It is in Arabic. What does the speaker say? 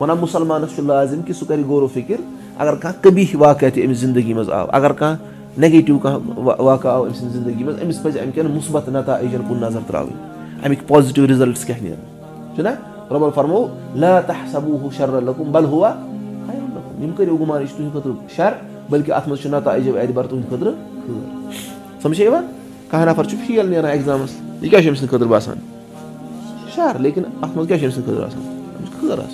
ونان مسلمانس لازم کہ سہ کر غور و فکر اگر کھانا قبیح واقع تہ امس زندگی مز آو. اگر کھانا نگیٹو کھانا واقع آو امس زندگی مز. امس پزِ امہِ کٮ۪ن مُثبت نتائجن کُن نظر ترٛاوٕنۍ اَمِکۍ پازِٹِو رِزلٹٕس کیٛاہ نیرن چھُنا رۄبَن فرمو لا تحسبوٗ شر لکُم بل ہوا یِم کٔرِو گُمان یہِ چھُ تُہٕنٛدِ خٲطرٕ شر بٔلکہِ اَتھ منٛز چھُ نتائجو اعتبار تُہٕنٛدِ خٲطرٕ خٲر سمجھے یِوان کانٛہہ نفر چھُ فیل نیران ایٚگزامَس یہِ کیٛاہ چھُ أمۍ سٕنٛدِ باسان؟ شر لیکِن اَتھ منٛز کیٛاہ چھُ أمۍ سٕنٛدِ خٲطرٕ